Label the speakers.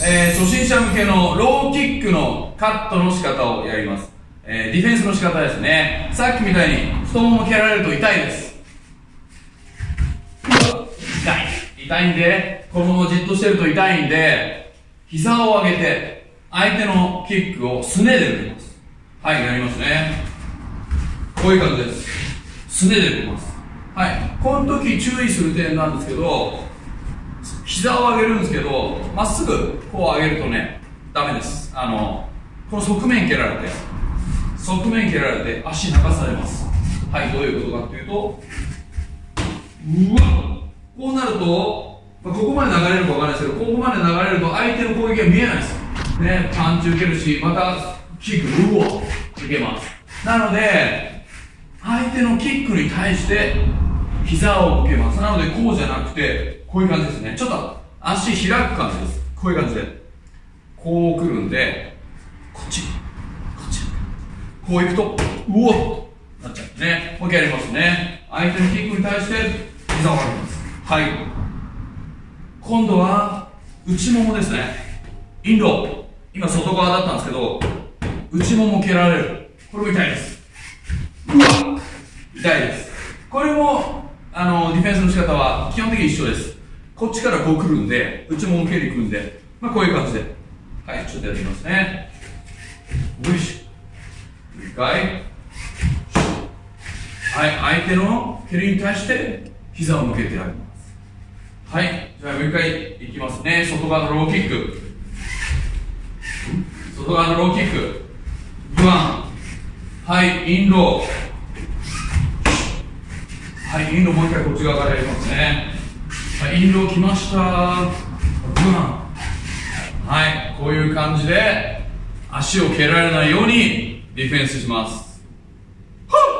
Speaker 1: えー初心者向けのローキックのカットの仕方をやります。えー、ディフェンスの仕方ですね。さっきみたいに太もも蹴られると痛いです。痛い。痛いんで、このままじっとしてると痛いんで、膝を上げて、相手のキックをすねで受けます。はい、やりますね。こういう感じです。すねで受けます。はい。この時注意する点なんですけど、膝を上げるんですけど、まっすぐこう上げるとね、ダメです。あの、この側面蹴られて、側面蹴られて足流されます。はい、どういうことかっていうと、うわこうなると、まあ、ここまで流れるかわかんないですけど、ここまで流れると相手の攻撃が見えないです。ね、パンチ受けるし、またキック、うおいけます。なので、相手のキックに対して膝を受けます。なので、こうじゃなくて、こういう感じですね。ちょっと足開く感じです。こういう感じで。こう来るんで、こっち、こっち。こう行くと、うおっとなっちゃうね。もう一回やりますね。相手のキックに対して、膝を上げます。はい。今度は、内ももですね。インロ今外側だったんですけど、内もも蹴られる。これも痛いです。うわ痛いです。これも、あの、ディフェンスの仕方は基本的に一緒です。こっちからこう来るんで、内もも蹴り来るんで、まあこういう感じで。はい、ちょっとやってみますね。よしょ。一回。はい、相手の蹴りに対して膝を向けてあげます。はい、じゃあもう一回いきますね。外側のローキック。外側のローキック。グワン。はい、インロー。はい、インドもう一回こっち側からやりますね。はい、インド来ました。ブン。はい、こういう感じで、足を蹴られないようにディフェンスします。はっ